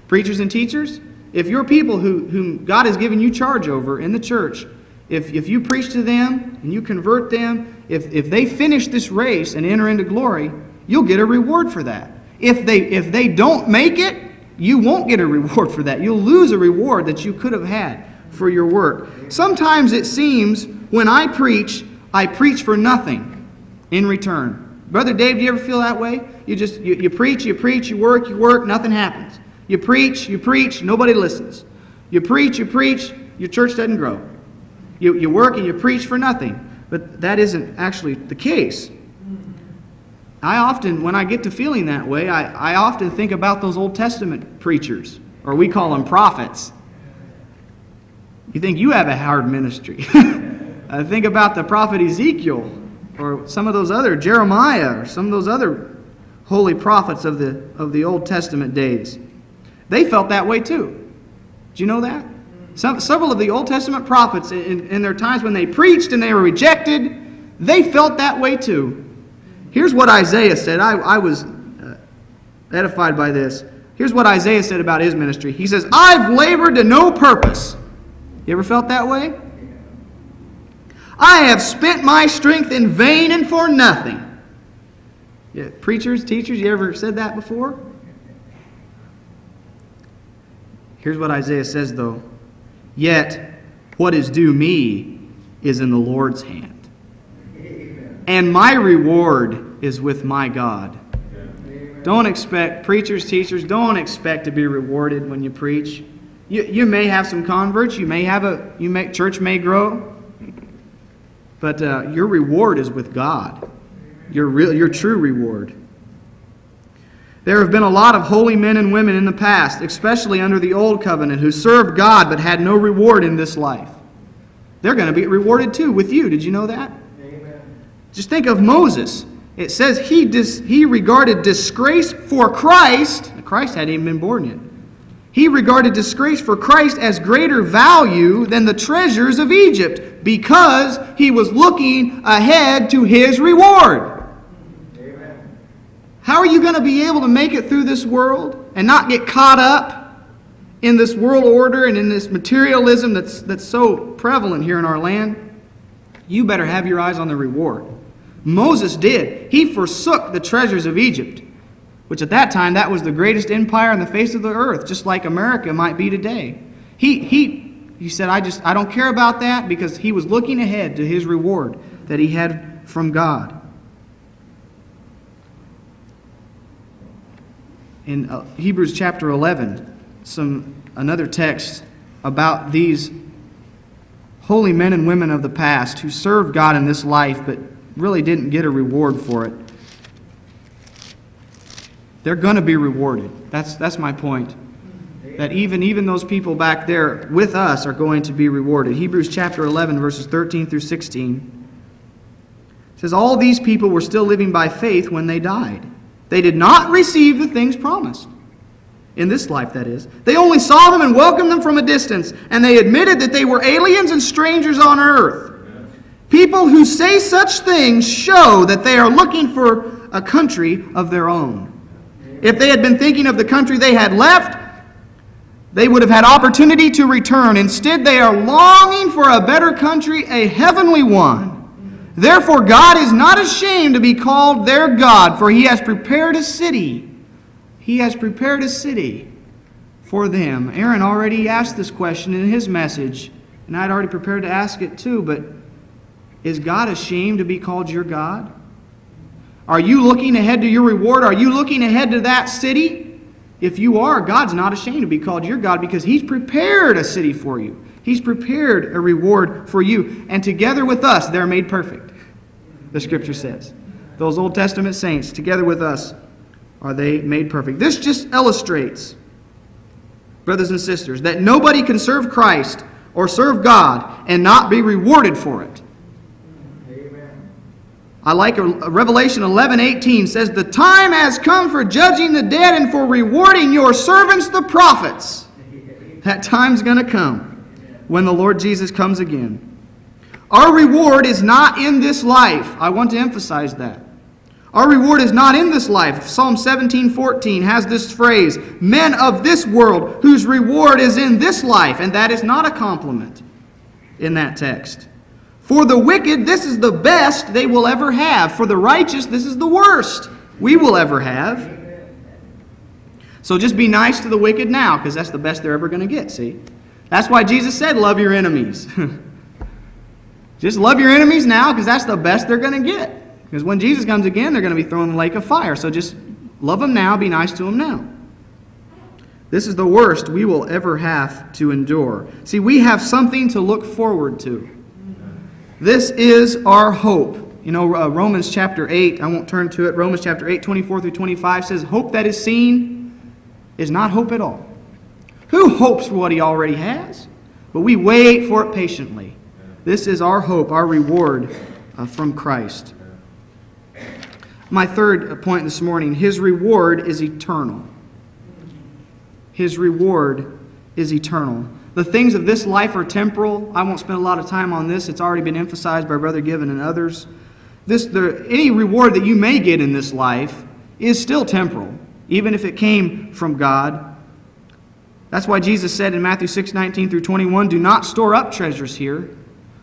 preachers and teachers, if you're people who, whom God has given you charge over in the church, if, if you preach to them and you convert them, if, if they finish this race and enter into glory, you'll get a reward for that. If they, if they don't make it, you won't get a reward for that. You'll lose a reward that you could have had for your work. Sometimes it seems when I preach, I preach for nothing in return. Brother Dave, do you ever feel that way? You just you, you preach, you preach, you work, you work, nothing happens. You preach, you preach, nobody listens. You preach, you preach, your church doesn't grow. You, you work and you preach for nothing. But that isn't actually the case. I often, when I get to feeling that way, I, I often think about those Old Testament preachers, or we call them prophets. You think you have a hard ministry. I think about the prophet Ezekiel, or some of those other, Jeremiah, or some of those other holy prophets of the, of the Old Testament days. They felt that way too. Do you know that? Some, several of the Old Testament prophets, in, in their times when they preached and they were rejected, they felt that way too. Here's what Isaiah said. I, I was uh, edified by this. Here's what Isaiah said about his ministry. He says, I've labored to no purpose. You ever felt that way? I have spent my strength in vain and for nothing. Yeah, preachers, teachers, you ever said that before? Here's what Isaiah says, though Yet, what is due me is in the Lord's hand. And my reward is with my God. Don't expect, preachers, teachers, don't expect to be rewarded when you preach. You, you may have some converts, you may have a, you may, church may grow, but uh, your reward is with God. Your, real, your true reward. There have been a lot of holy men and women in the past, especially under the Old Covenant, who served God but had no reward in this life. They're going to be rewarded too with you. Did you know that? Amen. Just think of Moses. It says he, dis, he regarded disgrace for Christ. Christ hadn't even been born yet. He regarded disgrace for Christ as greater value than the treasures of Egypt because he was looking ahead to his reward. Amen. How are you going to be able to make it through this world and not get caught up in this world order and in this materialism that's, that's so prevalent here in our land? You better have your eyes on the reward. Moses did. He forsook the treasures of Egypt, which at that time that was the greatest empire on the face of the earth, just like America might be today. He, he, he said, I just I don't care about that because he was looking ahead to his reward that he had from God. in uh, Hebrews chapter 11, some another text about these holy men and women of the past who served God in this life but really didn't get a reward for it. They're going to be rewarded. That's, that's my point. That even, even those people back there with us are going to be rewarded. Hebrews chapter 11, verses 13 through 16 says, All these people were still living by faith when they died. They did not receive the things promised. In this life, that is. They only saw them and welcomed them from a distance, and they admitted that they were aliens and strangers on earth. People who say such things show that they are looking for a country of their own. If they had been thinking of the country they had left, They would have had opportunity to return. Instead, they are longing for a better country, a heavenly one. Therefore, God is not ashamed to be called their God, for he has prepared a city. He has prepared a city for them. Aaron already asked this question in his message, and I'd already prepared to ask it too, but is God ashamed to be called your God? Are you looking ahead to your reward? Are you looking ahead to that city? If you are, God's not ashamed to be called your God because He's prepared a city for you. He's prepared a reward for you. And together with us, they're made perfect, the Scripture says. Those Old Testament saints, together with us, are they made perfect. This just illustrates, brothers and sisters, that nobody can serve Christ or serve God and not be rewarded for it. I like Revelation 11 18 says, The time has come for judging the dead and for rewarding your servants, the prophets. That time's going to come when the Lord Jesus comes again. Our reward is not in this life. I want to emphasize that. Our reward is not in this life. Psalm 17 14 has this phrase Men of this world, whose reward is in this life. And that is not a compliment in that text. For the wicked, this is the best they will ever have. For the righteous, this is the worst we will ever have. So just be nice to the wicked now, because that's the best they're ever going to get, see? That's why Jesus said, Love your enemies. just love your enemies now, because that's the best they're going to get. Because when Jesus comes again, they're going to be thrown in the lake of fire. So just love them now, be nice to them now. This is the worst we will ever have to endure. See, we have something to look forward to. This is our hope. You know, uh, Romans chapter 8, I won't turn to it. Romans chapter 8, 24 through 25 says, Hope that is seen is not hope at all. Who hopes for what he already has? But we wait for it patiently. This is our hope, our reward uh, from Christ. My third point this morning his reward is eternal. His reward is eternal. The things of this life are temporal. I won't spend a lot of time on this. It's already been emphasized by Brother Given and others. This, the, any reward that you may get in this life is still temporal, even if it came from God. That's why Jesus said in Matthew 6 19 through 21 Do not store up treasures here.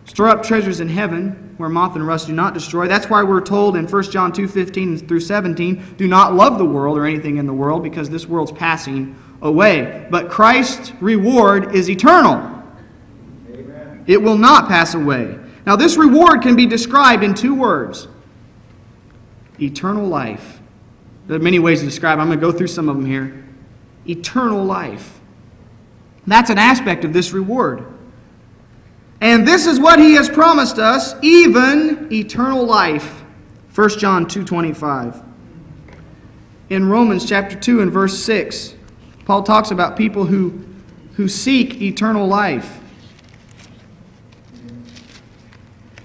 Store up treasures in heaven, where moth and rust do not destroy. That's why we're told in 1 John 2 15 through 17 Do not love the world or anything in the world, because this world's passing away. But Christ's reward is eternal, Amen. it will not pass away. Now, this reward can be described in two words eternal life. There are many ways to describe I'm going to go through some of them here. Eternal life. That's an aspect of this reward. And this is what he has promised us, even eternal life. 1 John 2:25. In Romans chapter 2 and verse 6, Paul talks about people who, who seek eternal life.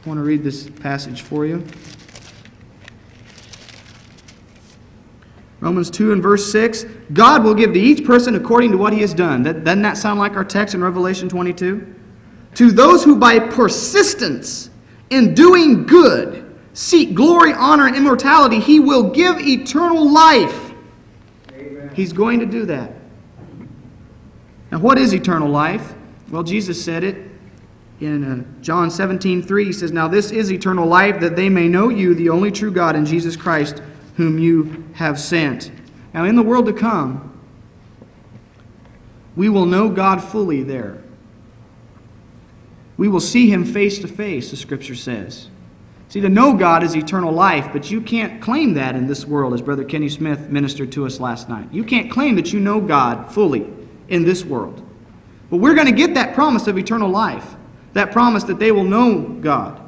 I want to read this passage for you. Romans 2 and verse 6 God will give to each person according to what he has done. That, doesn't that sound like our text in Revelation 22? To those who by persistence in doing good seek glory, honor, and immortality, he will give eternal life. Amen. He's going to do that. Now, what is eternal life? Well, Jesus said it in uh, John 17, 3. He says, Now this is eternal life, that they may know you, the only true God, and Jesus Christ, whom you have sent. Now, in the world to come, we will know God fully there. We will see him face to face, the scripture says. See, to know God is eternal life, but you can't claim that in this world, as Brother Kenny Smith ministered to us last night. You can't claim that you know God fully in this world. But we're going to get that promise of eternal life, that promise that they will know God.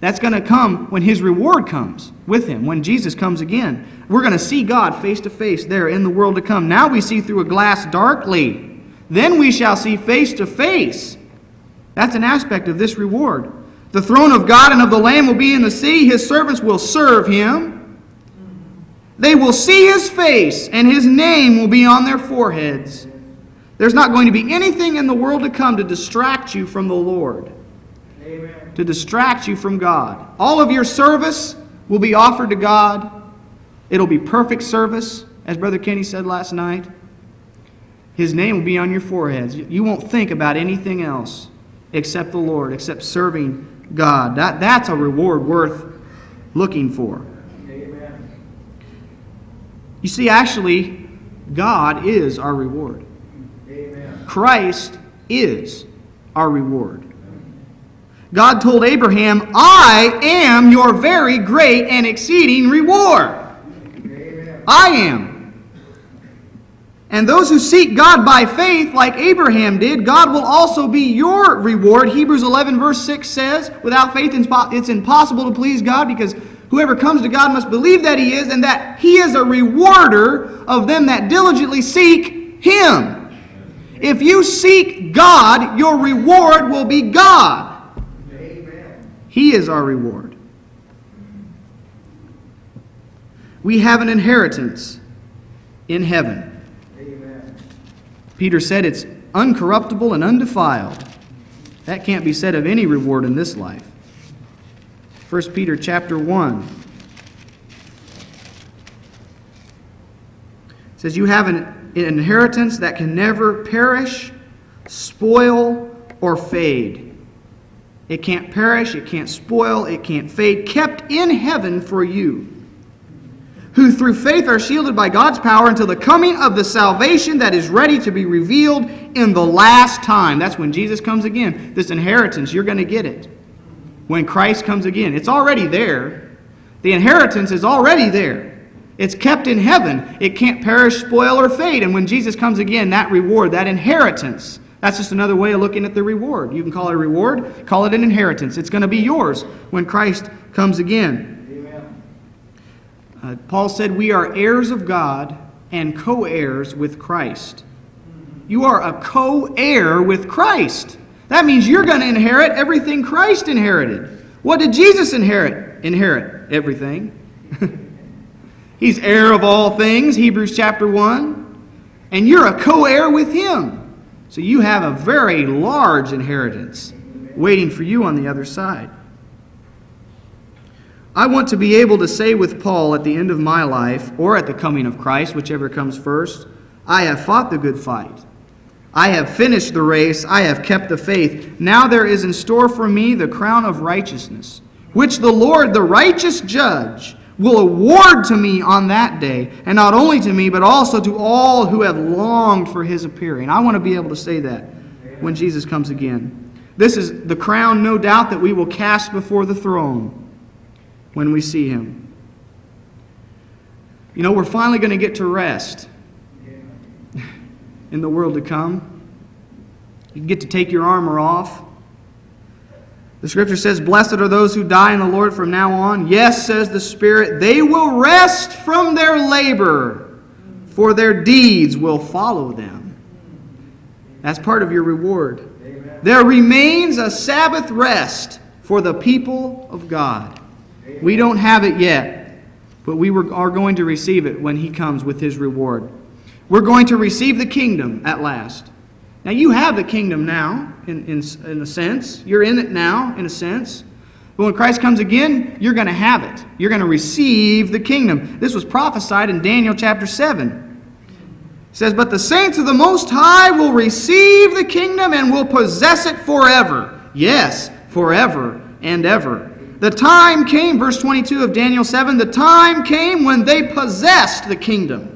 That's going to come when His reward comes with Him, when Jesus comes again. We're going to see God face to face there in the world to come. Now we see through a glass darkly. Then we shall see face to face. That's an aspect of this reward. The throne of God and of the Lamb will be in the sea. His servants will serve Him. They will see His face, and His name will be on their foreheads. There's not going to be anything in the world to come to distract you from the Lord, Amen. to distract you from God. All of your service will be offered to God. It'll be perfect service, as Brother Kenny said last night. His name will be on your foreheads. You won't think about anything else except the Lord, except serving God. That, that's a reward worth looking for. Amen. You see, actually, God is our reward. Christ is our reward. God told Abraham, I am your very great and exceeding reward. I am. And those who seek God by faith, like Abraham did, God will also be your reward. Hebrews 11, verse 6 says, Without faith, it's impossible to please God because whoever comes to God must believe that He is and that He is a rewarder of them that diligently seek Him. If you seek God, your reward will be God. He is our reward. We have an inheritance in heaven. Peter said it's uncorruptible and undefiled. That can't be said of any reward in this life. 1 Peter chapter 1 says you have an inheritance that can never perish, spoil, or fade. It can't perish, it can't spoil, it can't fade, kept in heaven for you who through faith are shielded by God's power until the coming of the salvation that is ready to be revealed in the last time. That's when Jesus comes again. This inheritance, you're going to get it. When Christ comes again, it's already there. The inheritance is already there. It's kept in heaven. It can't perish, spoil, or fade. And when Jesus comes again, that reward, that inheritance, that's just another way of looking at the reward. You can call it a reward, call it an inheritance. It's going to be yours when Christ comes again. Uh, Paul said, We are heirs of God and co heirs with Christ. You are a co heir with Christ. That means you're going to inherit everything Christ inherited. What did Jesus inherit? Inherit everything. He's heir of all things, Hebrews chapter 1. And you're a co heir with him. So you have a very large inheritance waiting for you on the other side. I want to be able to say with Paul at the end of my life, or at the coming of Christ, whichever comes first, I have fought the good fight. I have finished the race. I have kept the faith. Now there is in store for me the crown of righteousness, which the Lord, the righteous judge, will award to me on that day, and not only to me, but also to all who have longed for his appearing. I want to be able to say that when Jesus comes again. This is the crown, no doubt, that we will cast before the throne when we see him. You know, we're finally going to get to rest in the world to come. You get to take your armor off. The scripture says, Blessed are those who die in the Lord from now on. Yes, says the Spirit, they will rest from their labor, for their deeds will follow them. That's part of your reward. Amen. There remains a Sabbath rest for the people of God. We don't have it yet, but we are going to receive it when He comes with His reward. We're going to receive the kingdom at last. Now, you have the kingdom now, in, in, in a sense. You're in it now, in a sense. But when Christ comes again, you're going to have it. You're going to receive the kingdom. This was prophesied in Daniel chapter 7. It says, But the saints of the Most High will receive the kingdom and will possess it forever. Yes, forever and ever. The time came, verse 22 of Daniel 7, the time came when they possessed the kingdom.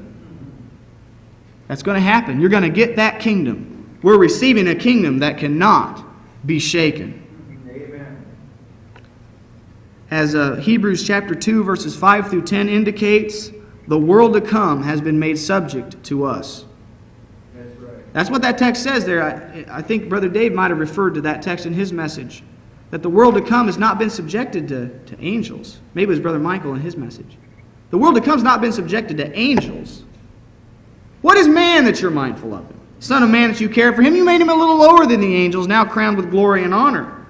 That's going to happen. You're going to get that kingdom. We're receiving a kingdom that cannot be shaken. Amen. As uh, Hebrews chapter 2, verses 5 through 10 indicates, the world to come has been made subject to us. That's, what that text says there. I, I think Brother Dave might have referred to that text in his message that the world to come has not been subjected to, to angels. Maybe it was Brother Michael in his message. The world to come has not been subjected to angels. What is man that you're mindful of him? Son of man that you care for him, you made him a little lower than the angels, now crowned with glory and honor.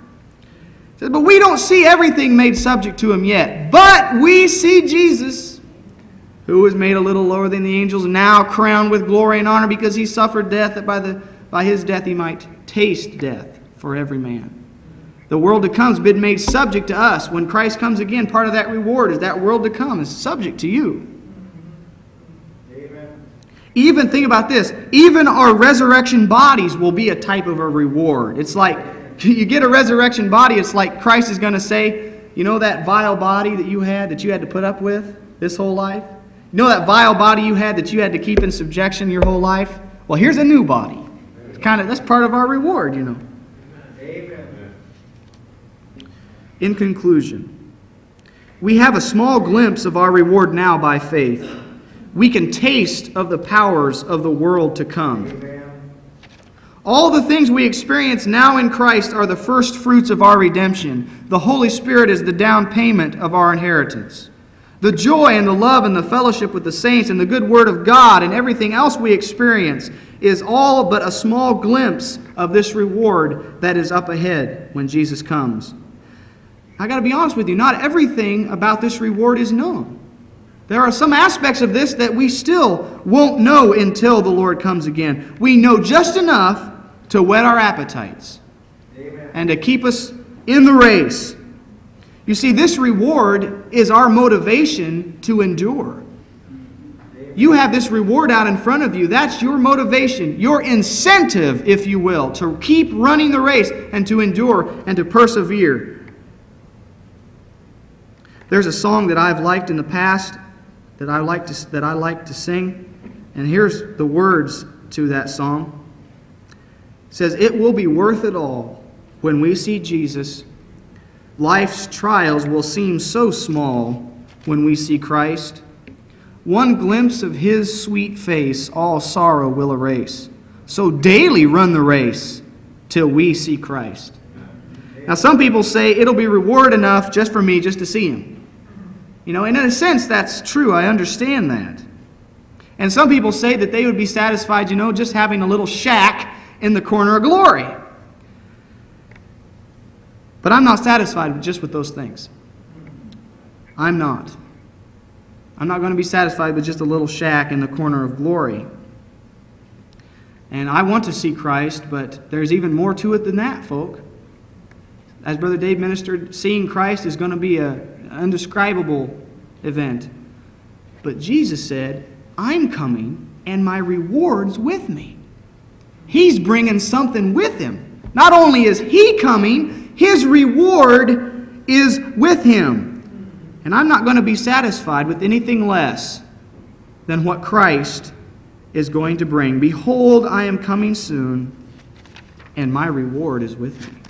says, but we don't see everything made subject to him yet. But we see Jesus, who was made a little lower than the angels, now crowned with glory and honor because he suffered death, that by, the, by his death he might taste death for every man. The world to come has been made subject to us. When Christ comes again, part of that reward is that world to come is subject to you. Even, think about this, even our resurrection bodies will be a type of a reward. It's like, you get a resurrection body, it's like Christ is going to say, you know that vile body that you had, that you had to put up with this whole life? You know that vile body you had that you had to keep in subjection your whole life? Well, here's a new body. It's kind of, that's part of our reward, you know. Amen. In conclusion, we have a small glimpse of our reward now by faith. We can taste of the powers of the world to come. All the things we experience now in Christ are the first fruits of our redemption. The Holy Spirit is the down payment of our inheritance. The joy and the love and the fellowship with the saints and the good word of God and everything else we experience is all but a small glimpse of this reward that is up ahead when Jesus comes. I got to be honest with you, not everything about this reward is known. There are some aspects of this that we still won't know until the Lord comes again. We know just enough to whet our appetites Amen. and to keep us in the race. You see, this reward is our motivation to endure. You have this reward out in front of you. That's your motivation, your incentive, if you will, to keep running the race and to endure and to persevere. There's a song that I've liked in the past that I like to, that I like to sing, and here's the words to that song. It says, It will be worth it all when we see Jesus. Life's trials will seem so small when we see Christ. One glimpse of his sweet face all sorrow will erase. So daily run the race till we see Christ. Now, some people say it'll be reward enough just for me just to see him. You know, and in a sense, that's true. I understand that. And some people say that they would be satisfied, you know, just having a little shack in the corner of glory. But I'm not satisfied just with those things. I'm not. I'm not going to be satisfied with just a little shack in the corner of glory. And I want to see Christ, but there's even more to it than that, folk. As Brother Dave ministered, seeing Christ is going to be a, an indescribable event. But Jesus said, I'm coming, and my reward's with me. He's bringing something with him. Not only is he coming, his reward is with him. And I'm not going to be satisfied with anything less than what Christ is going to bring. Behold, I am coming soon, and my reward is with me.